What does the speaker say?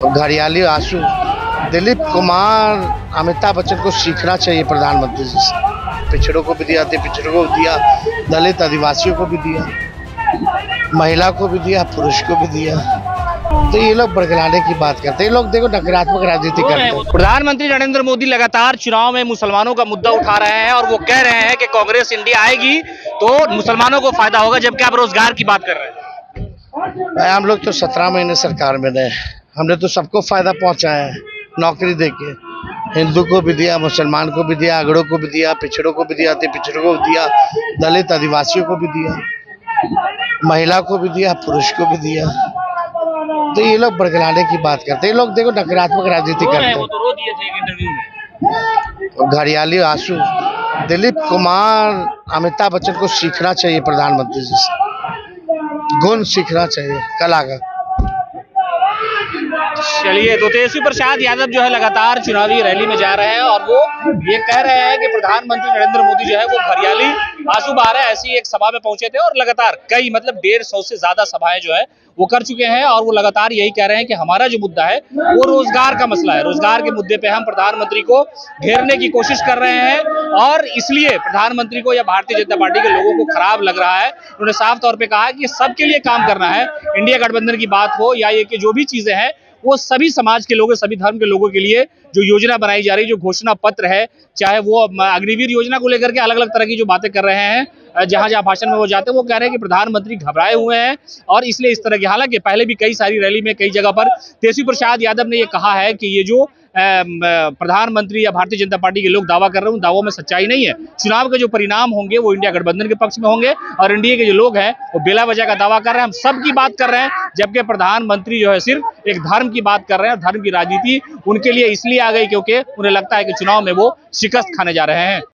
घरियाली आँसू दिलीप कुमार अमिताभ बच्चन को सीखना चाहिए प्रधानमंत्री जी से। पिछड़ों को भी दिया थे पिछड़ों को भी दिया दलित आदिवासियों को भी दिया महिला को भी दिया पुरुष को भी दिया। तो ये लोग बरगलाने की बात करते हैं। ये लोग देखो नकारात्मक राजनीति करते हैं प्रधानमंत्री नरेंद्र मोदी लगातार चुनाव में मुसलमानों का मुद्दा उठा रहे हैं और वो कह रहे हैं कि कांग्रेस इंडिया आएगी तो मुसलमानों को फ़ायदा होगा जबकि आप रोज़गार की बात कर रहे हैं। हम लोग तो सत्रह महीने सरकार में रहे हमने तो सबको फ़ायदा पहुँचाया है नौकरी दे के हिंदू को भी दिया मुसलमान को भी दिया अगड़ों को भी दिया पिछड़ों को भी दिया अति पिछड़ों को भी दिया दलित आदिवासियों को भी दिया महिला को भी दिया पुरुष को भी दिया। तो ये लोग बरगलाने की बात करते हैं। ये लोग देखो नकारात्मक राजनीति करते हैं, तो घरियाली आँसू। दिलीप कुमार अमिताभ बच्चन को सीखना चाहिए प्रधानमंत्री जी से। गुण सीखना चाहिए कला का चलिए तो तेजस्वी प्रसाद यादव जो है लगातार चुनावी रैली में जा रहे हैं और वो ये कह रहे हैं कि प्रधानमंत्री नरेंद्र मोदी जो है वो हरियाली आँसू बहा ऐसी एक सभा में पहुँचे थे और लगातार कई मतलब डेढ़ सौ से ज़्यादा सभाएँ जो है वो कर चुके हैं और वो लगातार यही कह रहे हैं कि हमारा जो मुद्दा है वो रोज़गार का मसला है। रोज़गार के मुद्दे पे हम प्रधानमंत्री को घेरने की कोशिश कर रहे हैं और इसलिए प्रधानमंत्री को या भारतीय जनता पार्टी के लोगों को खराब लग रहा है। उन्होंने साफ़ तौर पे कहा कि सबके लिए काम करना है। इंडिया गठबंधन की बात हो या ये कि जो भी चीज़ें हैं वो सभी समाज के लोगों, सभी धर्म के लोगों के लिए जो योजना बनाई जा रही है, जो घोषणा पत्र है, चाहे वो अग्निवीर योजना को लेकर के अलग अलग तरह की जो बातें कर रहे हैं जहाँ जहाँ भाषण में वो जाते हैं, वो कह रहे हैं कि प्रधानमंत्री घबराए हुए हैं और इसलिए इस तरह की, हालाँकि पहले भी कई सारी रैली में कई जगह पर तेजस्वी प्रसाद यादव ने ये कहा है कि ये जो प्रधानमंत्री या भारतीय जनता पार्टी के लोग दावा कर रहे हैं, उन दावों में सच्चाई नहीं है। चुनाव के जो परिणाम होंगे, वो इंडिया गठबंधन के पक्ष में होंगे और एनडीए के जो लोग हैं, वो बेला वजह का दावा कर रहे हैं। हम सबकी बात कर रहे हैं, जबकि प्रधानमंत्री जो है सिर्फ़ एक धर्म की बात कर रहे हैं, धर्म की राजनीति उनके लिए इसलिए आ गई क्योंकि उन्हें लगता है कि चुनाव में वो शिकस्त खाने जा रहे हैं।